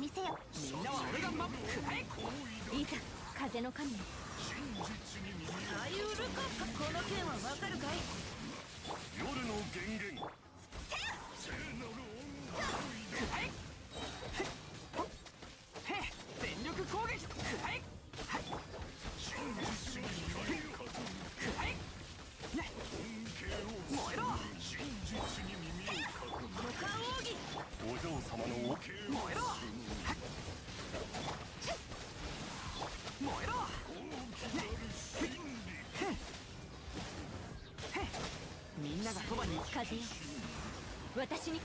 を見せよみんなは俺がマップくらえいざ風の神よアイウルカこの件はわかるかい？夜の源源くらえへっ。全力攻撃。くらえくらえね。燃えろ。股間奥義。お嬢様の燃えろみんながそばに。風よ私に。